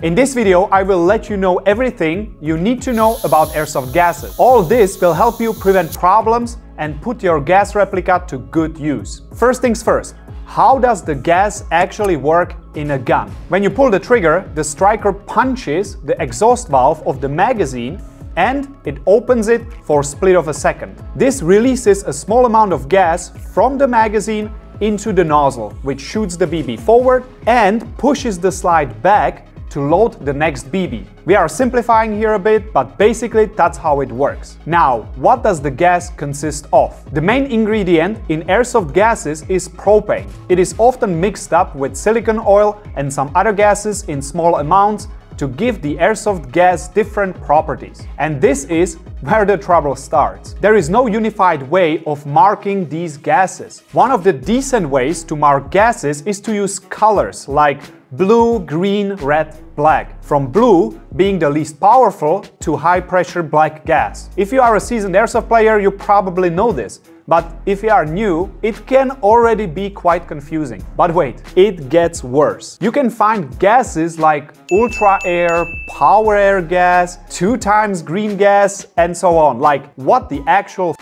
In this video, I will let you know everything you need to know about airsoft gases. All this will help you prevent problems and put your gas replica to good use. First things first, how does the gas actually work in a gun? When you pull the trigger, the striker punches the exhaust valve of the magazine and it opens it for a split of a second. This releases a small amount of gas from the magazine into the nozzle, which shoots the BB forward and pushes the slide back to load the next BB. We are simplifying here a bit, but basically that's how it works. Now, what does the gas consist of? The main ingredient in airsoft gases is propane. It is often mixed up with silicon oil and some other gases in small amounts to give the airsoft gas different properties. And this is where the trouble starts. There is no unified way of marking these gases. One of the decent ways to mark gases is to use colors like blue, green, red, black. From blue being the least powerful to high pressure black gas. If you are a seasoned airsoft player, you probably know this. But if you are new, it can already be quite confusing. But wait, it gets worse. You can find gases like ultra air, power air gas, two times green gas, and so on. Like, what the actual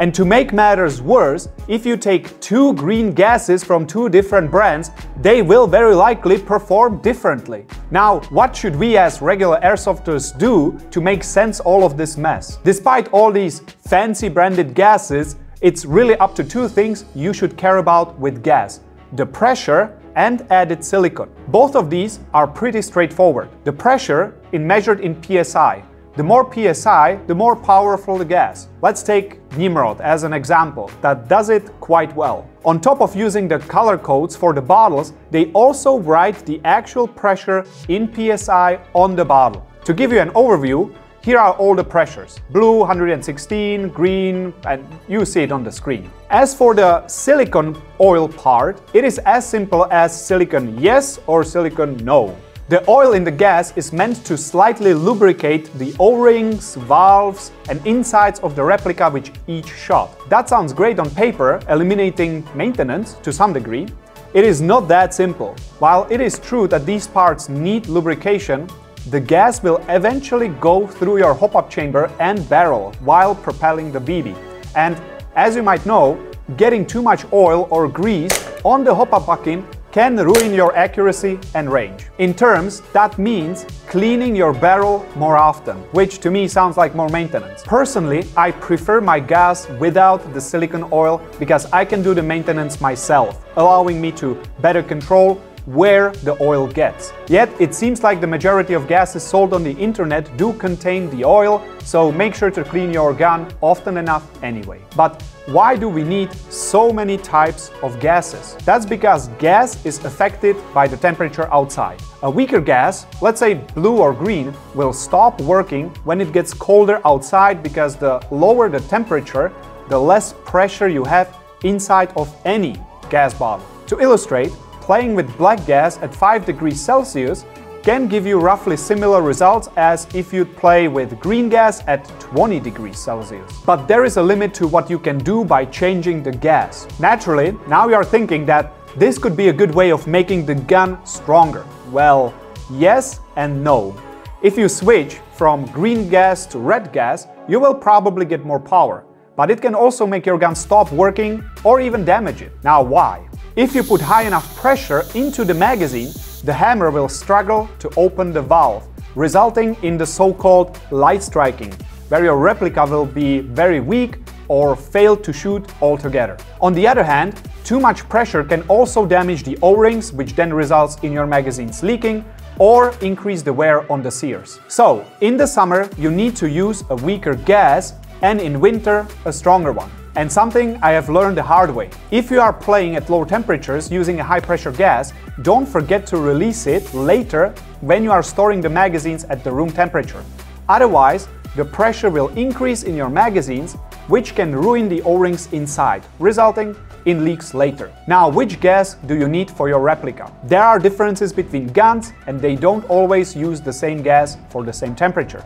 and to make matters worse, if you take two green gases from two different brands, they will very likely perform differently. Now, what should we as regular airsofters do to make sense all of this mess? Despite all these fancy branded gases, it's really up to two things you should care about with gas. The pressure and added silicon. Both of these are pretty straightforward. The pressure is measured in psi, the more PSI, the more powerful the gas. Let's take Nimrod as an example that does it quite well. On top of using the color codes for the bottles, they also write the actual pressure in PSI on the bottle. To give you an overview, here are all the pressures. Blue 116, green, and you see it on the screen. As for the silicon oil part, it is as simple as silicon yes or silicon no. The oil in the gas is meant to slightly lubricate the O-rings, valves and insides of the replica with each shot. That sounds great on paper, eliminating maintenance to some degree. It is not that simple. While it is true that these parts need lubrication, the gas will eventually go through your hop-up chamber and barrel while propelling the BB. And as you might know, getting too much oil or grease on the hop-up bucking can ruin your accuracy and range. In terms, that means cleaning your barrel more often, which to me sounds like more maintenance. Personally, I prefer my gas without the silicon oil because I can do the maintenance myself, allowing me to better control where the oil gets. Yet it seems like the majority of gases sold on the internet do contain the oil, so make sure to clean your gun often enough anyway. But why do we need so many types of gases? That's because gas is affected by the temperature outside. A weaker gas, let's say blue or green, will stop working when it gets colder outside because the lower the temperature, the less pressure you have inside of any gas bottle. To illustrate, playing with black gas at 5 degrees Celsius can give you roughly similar results as if you'd play with green gas at 20 degrees Celsius. But there is a limit to what you can do by changing the gas. Naturally, now you are thinking that this could be a good way of making the gun stronger. Well, yes and no. If you switch from green gas to red gas, you will probably get more power. But it can also make your gun stop working or even damage it. Now why? If you put high enough pressure into the magazine, the hammer will struggle to open the valve, resulting in the so-called light striking, where your replica will be very weak or fail to shoot altogether. On the other hand, too much pressure can also damage the O-rings, which then results in your magazines leaking or increase the wear on the sears. So, in the summer, you need to use a weaker gas and in winter, a stronger one. And something I have learned the hard way. If you are playing at low temperatures using a high pressure gas, don't forget to release it later when you are storing the magazines at the room temperature. Otherwise, the pressure will increase in your magazines, which can ruin the O-rings inside, resulting in leaks later. Now, which gas do you need for your replica? There are differences between guns and they don't always use the same gas for the same temperature.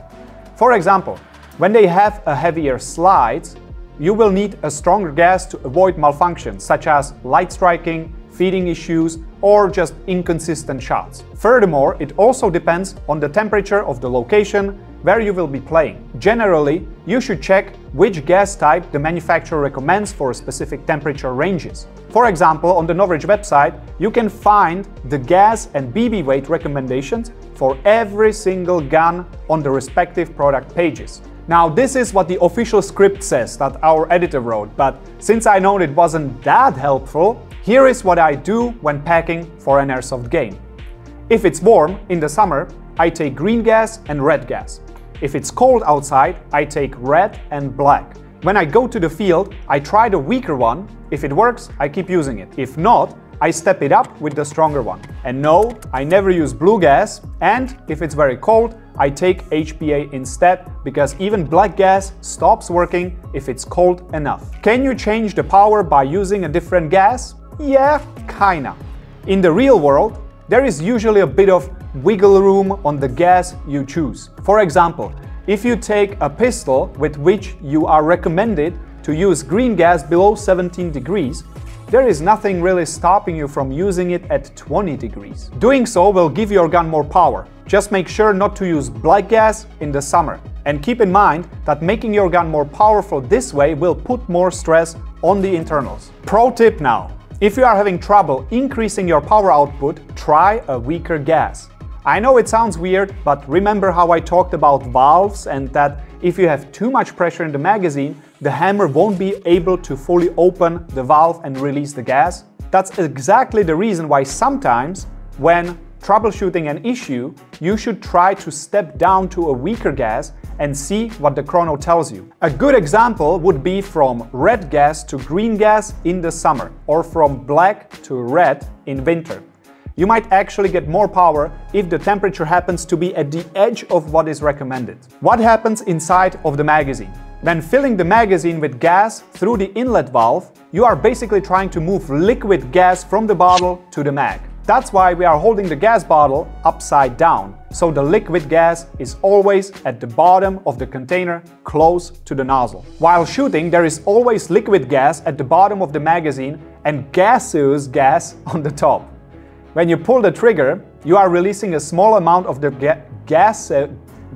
For example, when they have a heavier slides, you will need a stronger gas to avoid malfunctions such as light striking, feeding issues, or just inconsistent shots. Furthermore, it also depends on the temperature of the location where you will be playing. Generally, you should check which gas type the manufacturer recommends for specific temperature ranges. For example, on the Novritsch website, you can find the gas and BB weight recommendations for every single gun on the respective product pages. Now, this is what the official script says that our editor wrote, but since I know it wasn't that helpful, here is what I do when packing for an airsoft game. If it's warm in the summer, I take green gas and red gas. If it's cold outside, I take red and black. When I go to the field, I try the weaker one. If it works, I keep using it. If not, I step it up with the stronger one. And no, I never use blue gas. And if it's very cold, I take HPA instead because even black gas stops working if it's cold enough. Can you change the power by using a different gas? Yeah, kinda. In the real world, there is usually a bit of wiggle room on the gas you choose. For example, if you take a pistol with which you are recommended to use green gas below 17 degrees, there is nothing really stopping you from using it at 20 degrees. Doing so will give your gun more power. Just make sure not to use black gas in the summer. And keep in mind that making your gun more powerful this way will put more stress on the internals. Pro tip now. If you are having trouble increasing your power output, try a weaker gas. I know it sounds weird, but remember how I talked about valves and that if you have too much pressure in the magazine, the hammer won't be able to fully open the valve and release the gas? That's exactly the reason why sometimes when troubleshooting an issue, you should try to step down to a weaker gas and see what the chrono tells you. A good example would be from red gas to green gas in the summer or from black to red in winter. You might actually get more power if the temperature happens to be at the edge of what is recommended. What happens inside of the magazine? When filling the magazine with gas through the inlet valve, you are basically trying to move liquid gas from the bottle to the mag. That's why we are holding the gas bottle upside down, so the liquid gas is always at the bottom of the container close to the nozzle. While shooting, there is always liquid gas at the bottom of the magazine and gaseous gas on the top. When you pull the trigger, you are releasing a small amount of the ga gas, uh,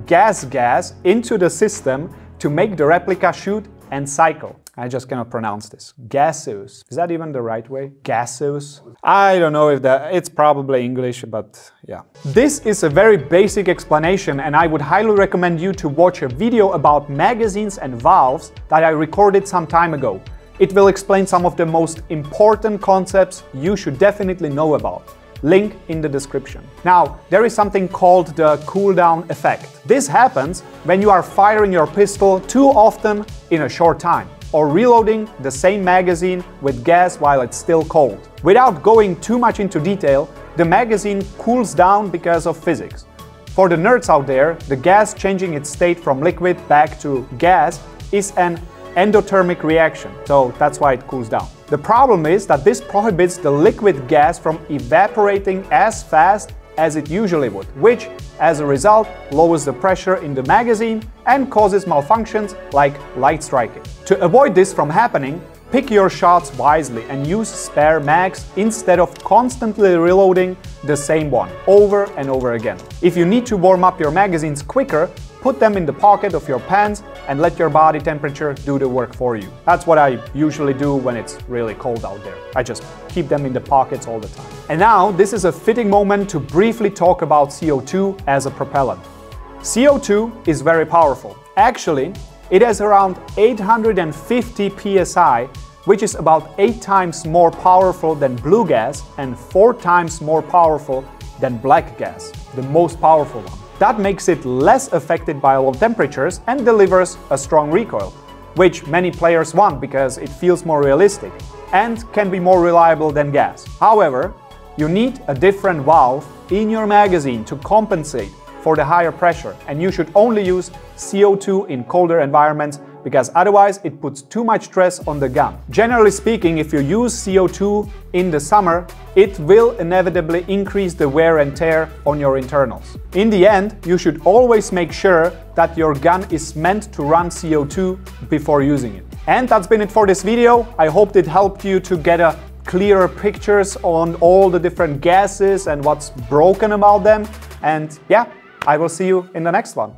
gas gas into the system to make the replica shoot and cycle. I just cannot pronounce this. Gaseous. Is that even the right way? Gaseous? I don't know if that, it's probably English, but yeah. This is a very basic explanation and I would highly recommend you to watch a video about magazines and valves that I recorded some time ago. It will explain some of the most important concepts you should definitely know about link in the description. Now, there is something called the cooldown effect. This happens when you are firing your pistol too often in a short time or reloading the same magazine with gas while it's still cold. Without going too much into detail, the magazine cools down because of physics. For the nerds out there, the gas changing its state from liquid back to gas is an endothermic reaction, so that's why it cools down. The problem is that this prohibits the liquid gas from evaporating as fast as it usually would, which, as a result, lowers the pressure in the magazine and causes malfunctions like light striking. To avoid this from happening, pick your shots wisely and use spare mags instead of constantly reloading the same one over and over again. If you need to warm up your magazines quicker, Put them in the pocket of your pants and let your body temperature do the work for you. That's what I usually do when it's really cold out there. I just keep them in the pockets all the time. And now this is a fitting moment to briefly talk about CO2 as a propellant. CO2 is very powerful. Actually, it has around 850 psi, which is about 8 times more powerful than blue gas and 4 times more powerful than black gas, the most powerful one. That makes it less affected by low temperatures and delivers a strong recoil, which many players want because it feels more realistic and can be more reliable than gas. However, you need a different valve in your magazine to compensate for the higher pressure and you should only use CO2 in colder environments because otherwise it puts too much stress on the gun. Generally speaking, if you use CO2 in the summer, it will inevitably increase the wear and tear on your internals. In the end, you should always make sure that your gun is meant to run CO2 before using it. And that's been it for this video. I hope it helped you to get a clearer pictures on all the different gases and what's broken about them. And yeah, I will see you in the next one.